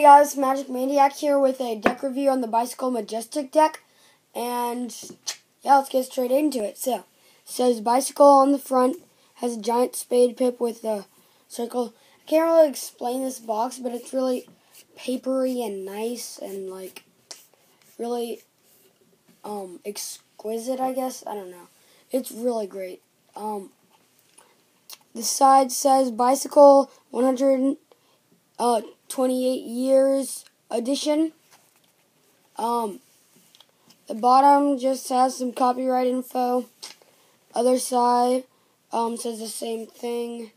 Hey guys, Magic Maniac here with a deck review on the Bicycle Majestic deck. And yeah, let's get straight into it. So, it says Bicycle on the front, has a giant spade pip with a circle. I can't really explain this box, but it's really papery and nice and like really um exquisite, I guess. I don't know. It's really great. Um the side says Bicycle 100 uh 28 years edition. Um, the bottom just has some copyright info. Other side um, says the same thing.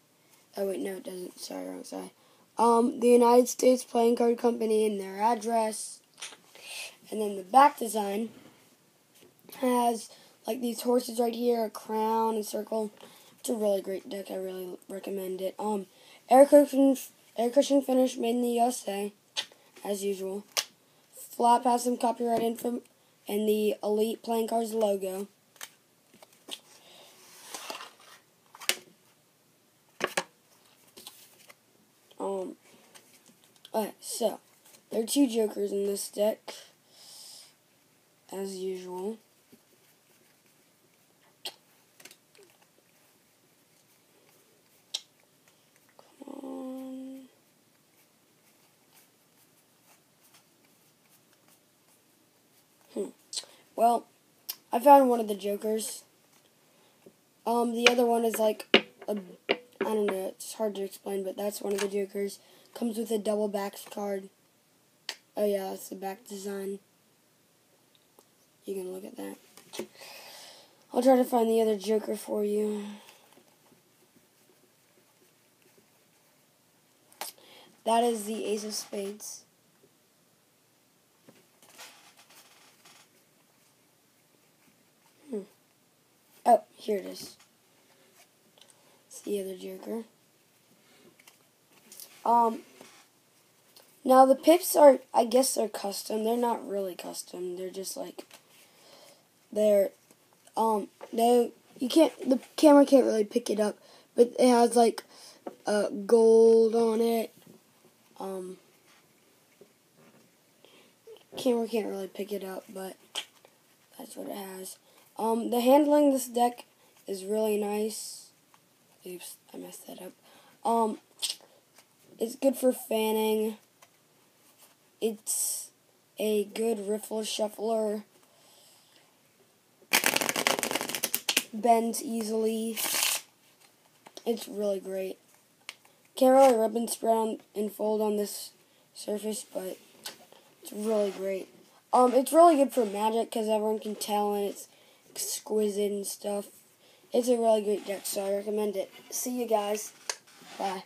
Oh wait, no, it doesn't. Sorry, wrong side. Um, the United States Playing Card Company and their address. And then the back design has like these horses right here, a crown, a circle. It's a really great deck. I really recommend it. Um, air cushion Air cushion finish made in the USA, as usual. Flap has some copyright info and the Elite Playing Cards logo. Um, alright, so, there are two jokers in this deck, as usual. Well, I found one of the Jokers. Um, the other one is like a, I don't know, it's hard to explain, but that's one of the Jokers. Comes with a double back card. Oh yeah, that's the back design. You can look at that. I'll try to find the other Joker for you. That is the Ace of Spades. Oh, here it is. It's the other Joker. Um, now the pips are, I guess they're custom. They're not really custom. They're just like, they're, um, they, you can't, the camera can't really pick it up, but it has like, uh, gold on it. Um, camera can't really pick it up, but that's what it has. Um, the handling this deck is really nice. Oops, I messed that up. Um, it's good for fanning. It's a good riffle shuffler. Bends easily. It's really great. Can't really ribbon spread and fold on this surface, but it's really great. Um, it's really good for magic because everyone can tell and it's exquisite and stuff. It's a really great deck, so I recommend it. See you guys. Bye.